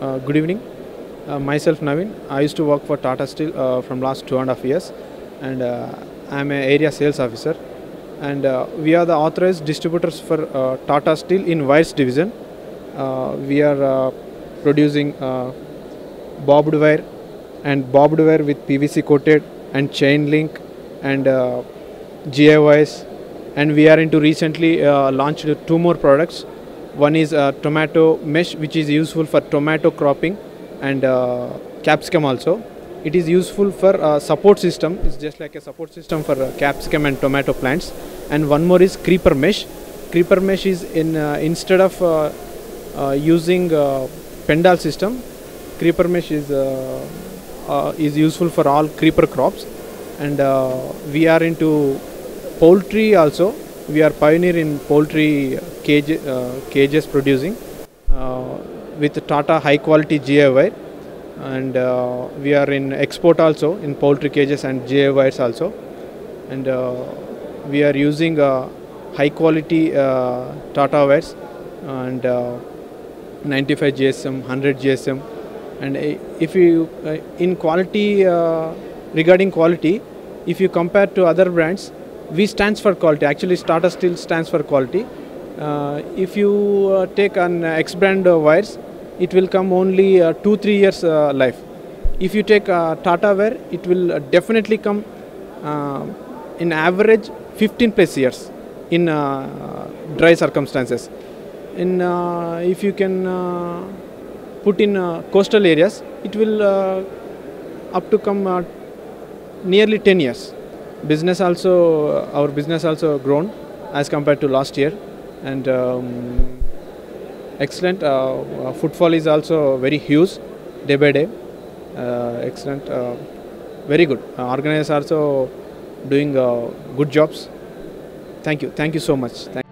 good evening. Uh, myself Naveen. I used to work for Tata Steel uh, from last two and a half years, and uh, I'm an area sales officer. And uh, we are the authorized distributors for uh, Tata Steel in wires division. Uh, we are uh, producing uh, barbed wire and barbed wire with PVC coated and chain link and uh, GI wires. And we are into recently uh, launched two more products. One is uh, tomato mesh, which is useful for tomato cropping and uh, capsicum also. It is useful for uh, support system. It's just like a support system for uh, capsicum and tomato plants. And one more is creeper mesh. Creeper mesh is in uh, instead of using pandal system, creeper mesh is is useful for all creeper crops. And we are into poultry also. We are pioneer in poultry cage, uh, cages producing uh, with Tata high quality GI wire. And uh, we are in export also in poultry cages and GI wires also. And uh, we are using uh, high quality uh, Tata wires and uh, 95 GSM 100 GSM and uh, if you uh, in quality uh, regarding quality if you compare to other brands we stands for quality. Actually Tata Steel stands for quality. Uh, if you uh, take an X brand uh, wires it will come only uh, 2 3 years uh, life. If you take uh, Tata wire it will definitely come in average 15 plus years in dry circumstances. In if you can put in coastal areas it will up to come nearly 10 years business also our business also grown as compared to last year. And um, excellent uh, uh, footfall is also very huge day by day. Uh, excellent uh, very good. Uh, organizers also doing uh, good jobs. Thank you. Thank you so much. Thank